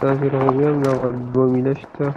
Также размер на объеме на что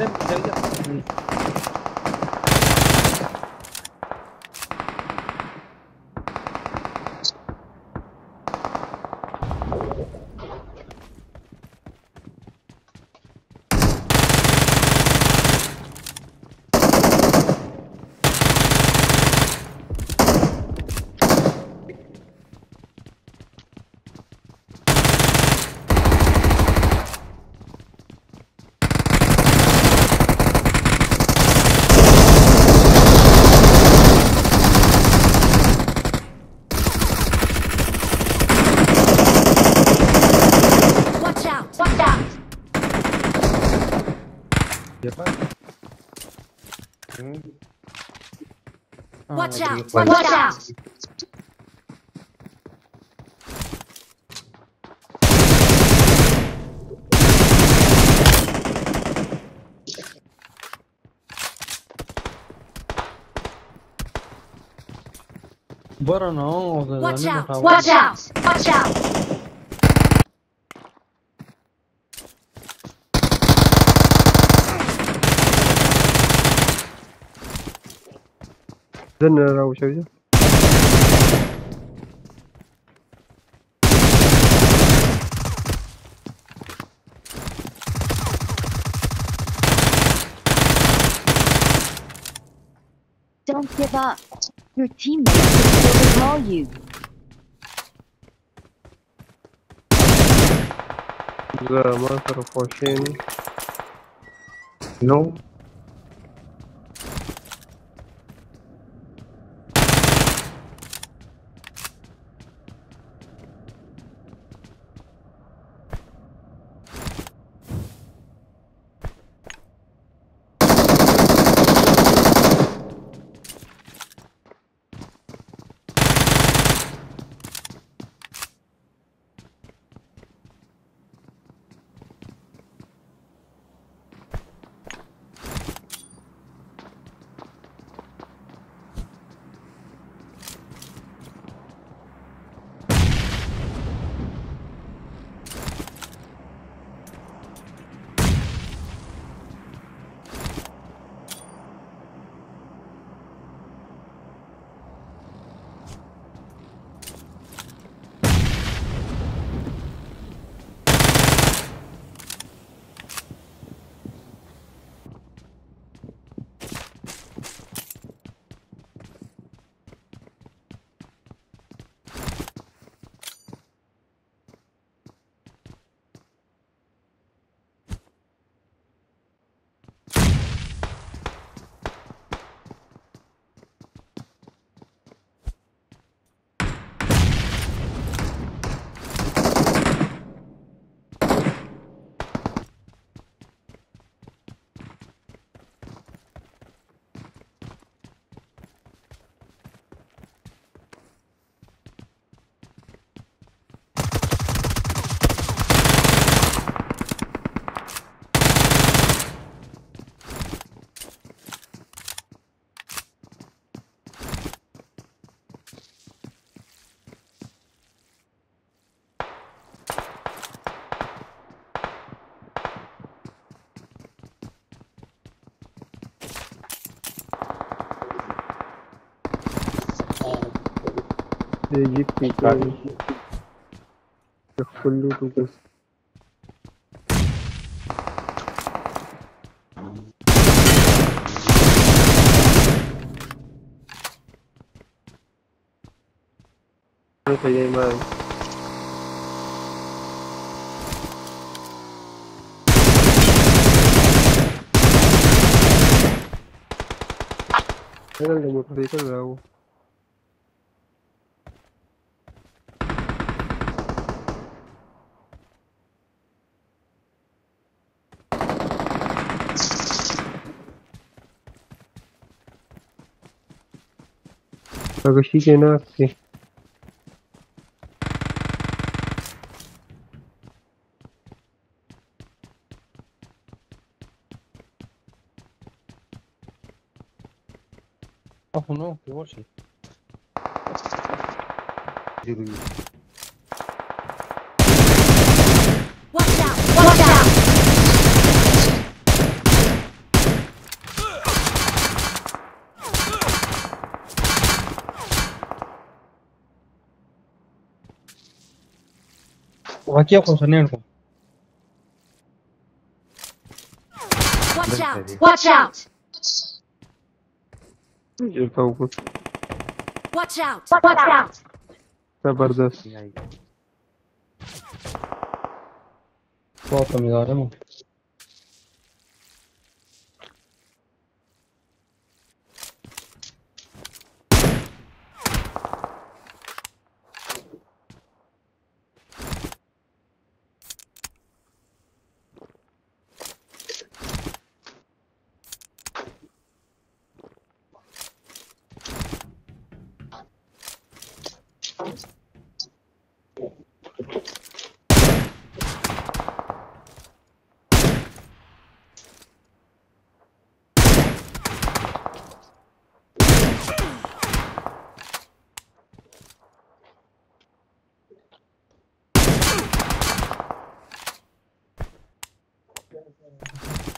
先等一下。嗯。Watch out! Watch out! But I know. Watch out! Watch out! Watch out! Zan rahu shaida. Don't give up. Your teammates will still recall you. Za ma sarfashe ne. No. They give people the full loot to this. Nó phải game ơi Thế là một tí có lâu Kagoshige Natsuki. Oh que you're watching. Vakia concerné quoi. Watch out! Watch out! ये था वो कुछ Watch out! Watch out! ज़बरदस्त बहुत कमी आ रहा है